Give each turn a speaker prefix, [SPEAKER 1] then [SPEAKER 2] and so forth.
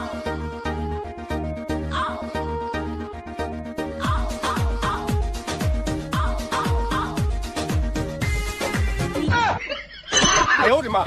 [SPEAKER 1] 哎呦，我的妈。